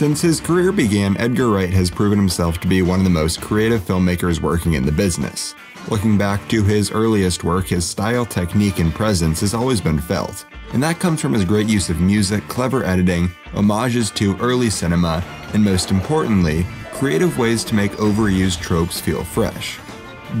Since his career began, Edgar Wright has proven himself to be one of the most creative filmmakers working in the business. Looking back to his earliest work, his style, technique, and presence has always been felt. And that comes from his great use of music, clever editing, homages to early cinema, and most importantly, creative ways to make overused tropes feel fresh.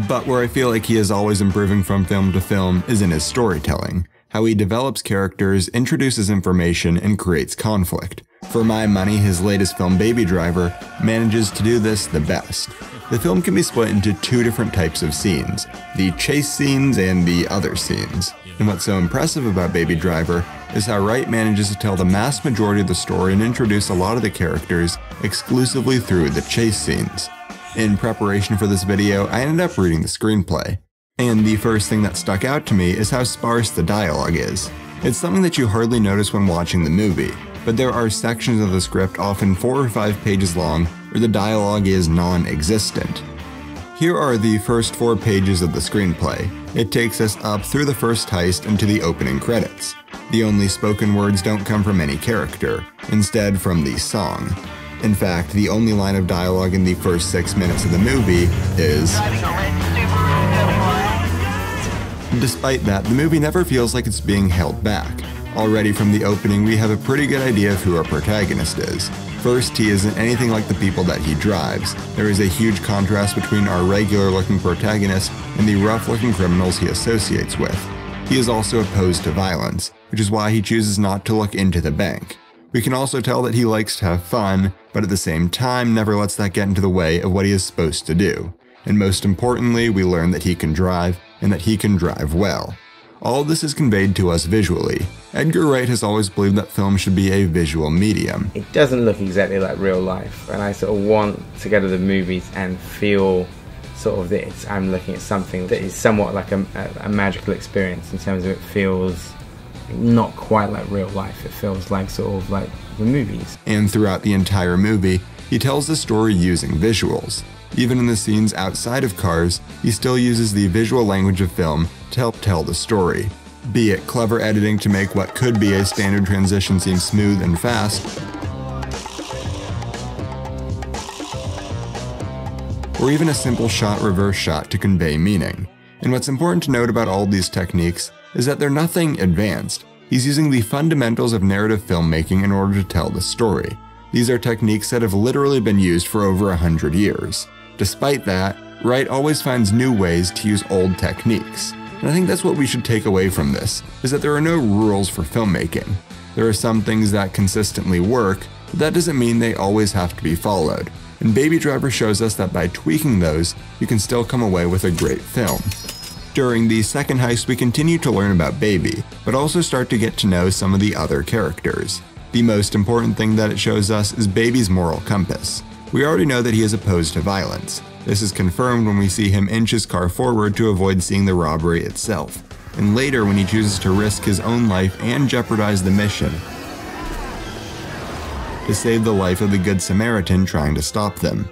But where I feel like he is always improving from film to film is in his storytelling, how he develops characters, introduces information, and creates conflict. For my money, his latest film, Baby Driver, manages to do this the best. The film can be split into two different types of scenes the chase scenes and the other scenes. And what's so impressive about Baby Driver is how Wright manages to tell the vast majority of the story and introduce a lot of the characters exclusively through the chase scenes. In preparation for this video, I ended up reading the screenplay. And the first thing that stuck out to me is how sparse the dialogue is. It's something that you hardly notice when watching the movie, but there are sections of the script often four or five pages long where the dialogue is non existent. Here are the first four pages of the screenplay. It takes us up through the first heist into the opening credits. The only spoken words don't come from any character, instead, from the song. In fact, the only line of dialogue in the first six minutes of the movie is. Despite that, the movie never feels like it's being held back. Already from the opening, we have a pretty good idea of who our protagonist is. First, he isn't anything like the people that he drives. There is a huge contrast between our regular looking protagonist and the rough looking criminals he associates with. He is also opposed to violence, which is why he chooses not to look into the bank. We can also tell that he likes to have fun, but at the same time never lets that get into the way of what he is supposed to do. And most importantly, we learn that he can drive, and that he can drive well. All this is conveyed to us visually. Edgar Wright has always believed that film should be a visual medium. It doesn't look exactly like real life, and I sort of want to go to the movies and feel sort of that I'm looking at something that is somewhat like a, a, magical experience in terms of it feels not quite like real life. It feels like sort of like the movies. And throughout the entire movie, he tells the story using visuals. Even in the scenes outside of cars, he still uses the visual language of film help tell the story. Be it clever editing to make what could be a standard transition seem smooth and fast, or even a simple shot reverse shot to convey meaning. And what's important to note about all these techniques is that they're nothing advanced. He's using the fundamentals of narrative filmmaking in order to tell the story. These are techniques that have literally been used for over a hundred years. Despite that, Wright always finds new ways to use old techniques. And I think that's what we should take away from this, is that there are no rules for filmmaking. There are some things that consistently work, but that doesn't mean they always have to be followed. And Baby Driver shows us that by tweaking those, you can still come away with a great film. During the second heist, we continue to learn about Baby, but also start to get to know some of the other characters. The most important thing that it shows us is Baby's moral compass. We already know that he is opposed to violence. This is confirmed when we see him inch his car forward to avoid seeing the robbery itself, and later when he chooses to risk his own life and jeopardize the mission to save the life of the Good Samaritan trying to stop them.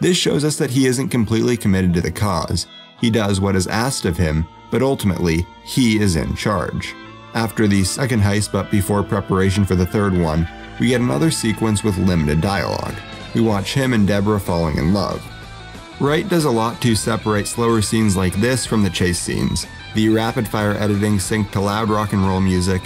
This shows us that he isn't completely committed to the cause. He does what is asked of him, but ultimately, he is in charge. After the second heist, but before preparation for the third one, we get another sequence with limited dialogue we watch him and Deborah falling in love. Wright does a lot to separate slower scenes like this from the chase scenes. The rapid fire editing synced to loud rock and roll music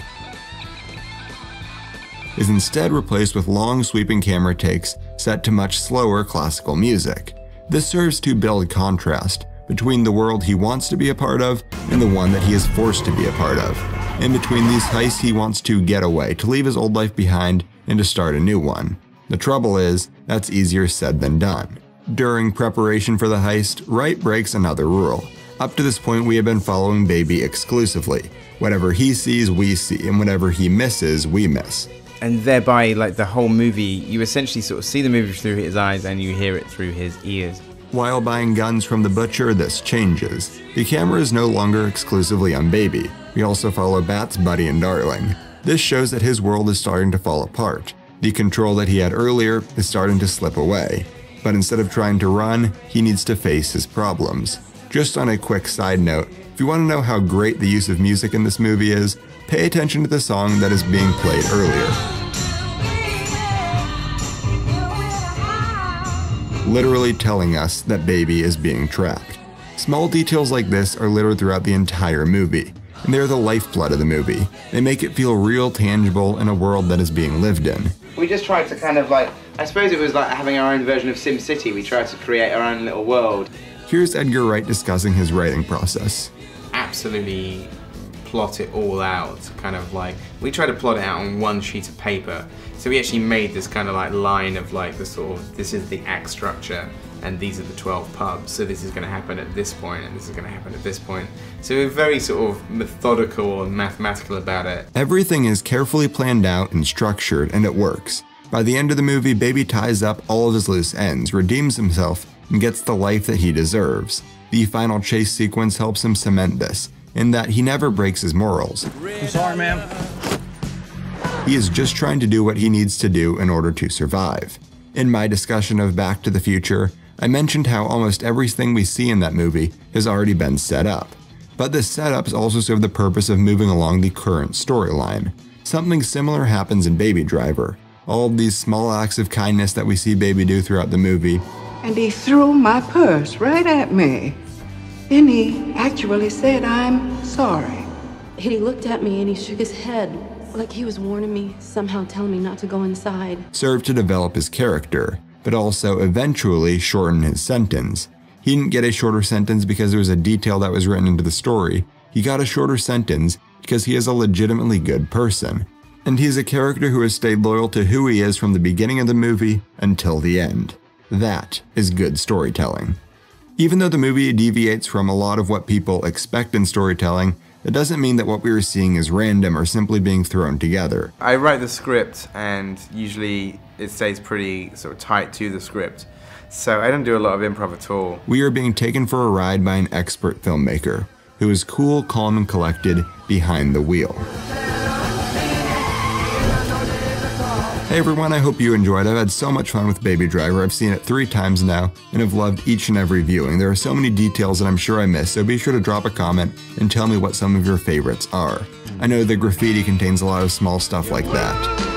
is instead replaced with long sweeping camera takes set to much slower classical music. This serves to build contrast between the world he wants to be a part of and the one that he is forced to be a part of. In between these heists, he wants to get away, to leave his old life behind, and to start a new one. The trouble is, that's easier said than done. During preparation for the heist, Wright breaks another rule. Up to this point, we have been following Baby exclusively. Whatever he sees, we see, and whatever he misses, we miss. And thereby, like the whole movie, you essentially sort of see the movie through his eyes and you hear it through his ears. While buying guns from the butcher, this changes. The camera is no longer exclusively on Baby. We also follow Bats, Buddy, and Darling. This shows that his world is starting to fall apart. The control that he had earlier is starting to slip away, but instead of trying to run, he needs to face his problems. Just on a quick side note, if you want to know how great the use of music in this movie is, pay attention to the song that is being played earlier. literally telling us that baby is being trapped. Small details like this are littered throughout the entire movie, and they're the lifeblood of the movie. They make it feel real, tangible in a world that is being lived in. We just tried to kind of like, I suppose it was like having our own version of SimCity. We tried to create our own little world. Here's Edgar Wright discussing his writing process. Absolutely plot it all out, kind of like, we tried to plot it out on one sheet of paper. So we actually made this kind of like line of like the sort of, this is the act structure and these are the 12 pubs, so this is going to happen at this point, and this is going to happen at this point. So we're very sort of methodical and mathematical about it. Everything is carefully planned out and structured, and it works. By the end of the movie, Baby ties up all of his loose ends, redeems himself, and gets the life that he deserves. The final chase sequence helps him cement this, in that he never breaks his morals. I'm sorry, ma'am. He is just trying to do what he needs to do in order to survive. In my discussion of Back to the Future, I mentioned how almost everything we see in that movie has already been set up. But the setups also serve the purpose of moving along the current storyline. Something similar happens in Baby Driver. All these small acts of kindness that we see Baby do throughout the movie. And he threw my purse right at me. Then he actually said, I'm sorry. And he looked at me and he shook his head, like he was warning me, somehow telling me not to go inside. Serve to develop his character, but also eventually shorten his sentence. He didn't get a shorter sentence because there was a detail that was written into the story. He got a shorter sentence because he is a legitimately good person. And he's a character who has stayed loyal to who he is from the beginning of the movie until the end. That is good storytelling. Even though the movie deviates from a lot of what people expect in storytelling, it doesn't mean that what we are seeing is random or simply being thrown together. I write the script and usually it stays pretty sort of tight to the script. So I don't do a lot of improv at all. We are being taken for a ride by an expert filmmaker who is cool, calm, and collected behind the wheel. Hey everyone, I hope you enjoyed. I've had so much fun with Baby Driver. I've seen it three times now and have loved each and every viewing. There are so many details that I'm sure I missed, so be sure to drop a comment and tell me what some of your favorites are. I know the graffiti contains a lot of small stuff like that.